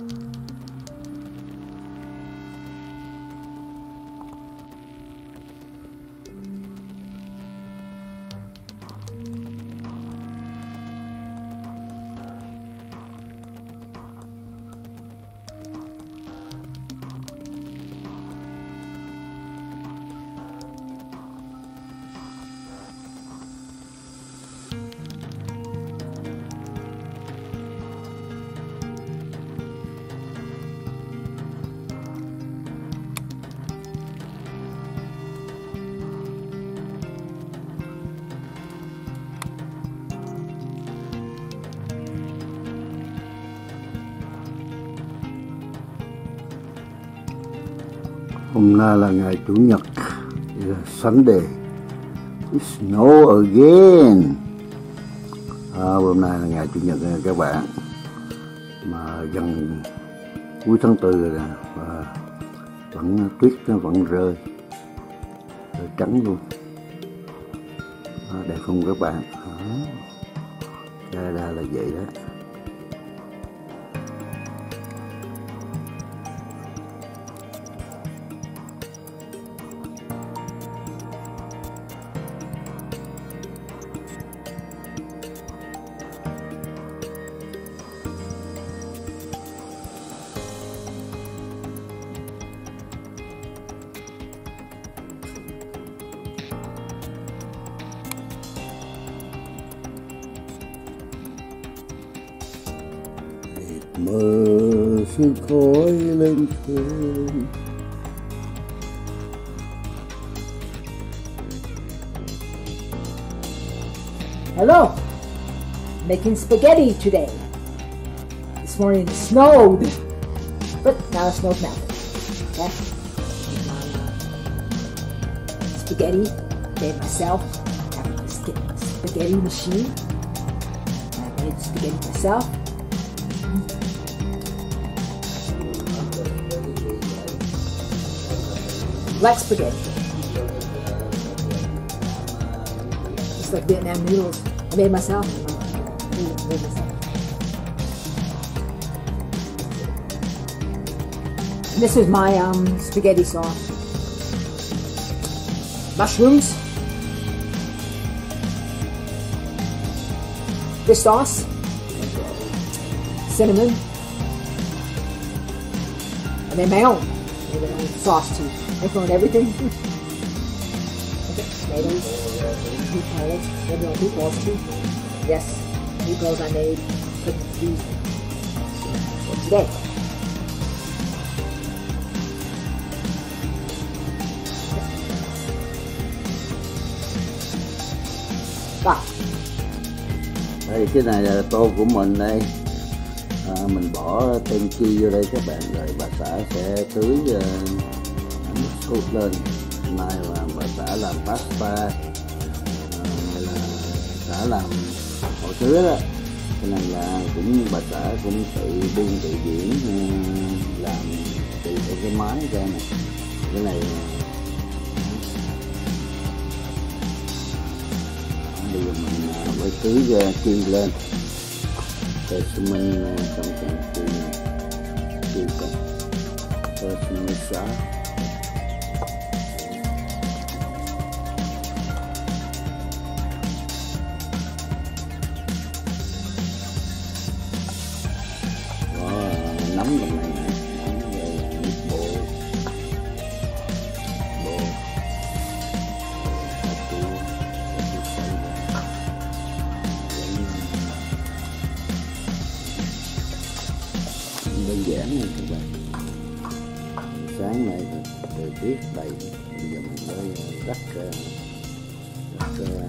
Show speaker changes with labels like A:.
A: you. Hôm nay là ngày Chủ nhật. Sunday It's snow again. À, Hôm nay là ngày Chủ nhật nha các bạn. Mà gần cuối tháng tư rồi nè Và vẫn tuyết nó vẫn rơi. Rơi trắng luôn. À, Đẹp không các bạn? À, Canada là vậy đó. Mơ sương khói lên
B: Hello! Making spaghetti today. This morning it snowed, but now the snow's melted. Okay? Spaghetti, made myself. I have a spaghetti machine. I made spaghetti myself. Black spaghetti. Just like Vietnam noodles. I made myself. I made myself. This is my um, spaghetti sauce. Mushrooms. This sauce. Cinnamon. And then my own. Made my own sauce too. I found everything. okay, tomatoes, meatballs, maybe two balls, too. Yes, two meatballs I made. Put these for today. Wow.
A: đây cái này là tô của mình đây à, mình bỏ tên chi vô đây các bạn rồi bà xã sẽ tưới uh, nước lên nay là bà xã làm pasta hay là xã làm mọi chứa đó cái này là cũng bà xã cũng tự buôn tự diễn làm từ cái máy ra này cái này bây giờ mình mới tưới ra chiên lên rồi xong mình trong trận chiên chiên con rồi mình xả thời tiết đầy bây giờ mình mới ờ, ờ,